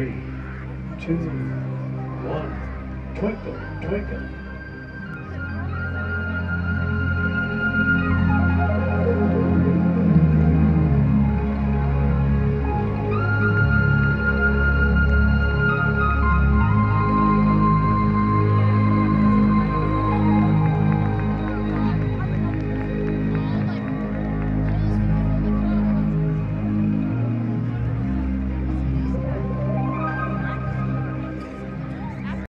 Three, two, one. Twinkle, twinkle,